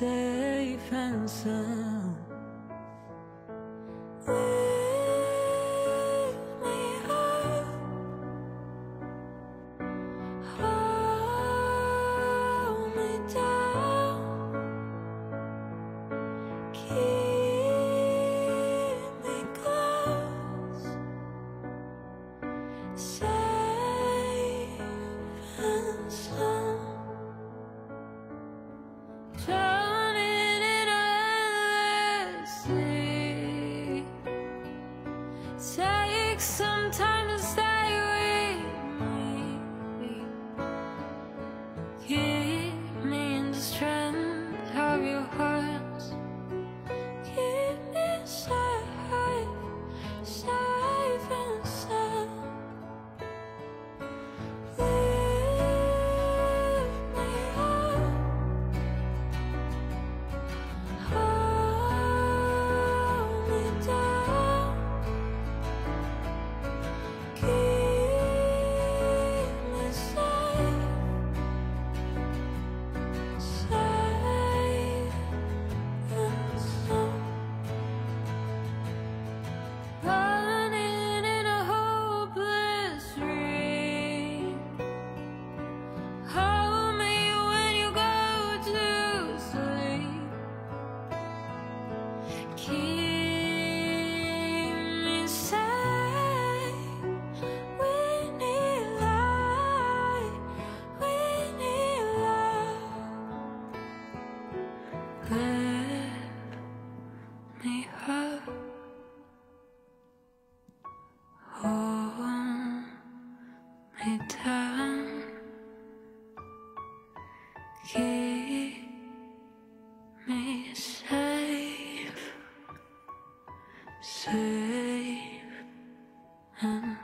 safe and sound. Lift me up, hold me down, keep me close. sometimes safe, safe and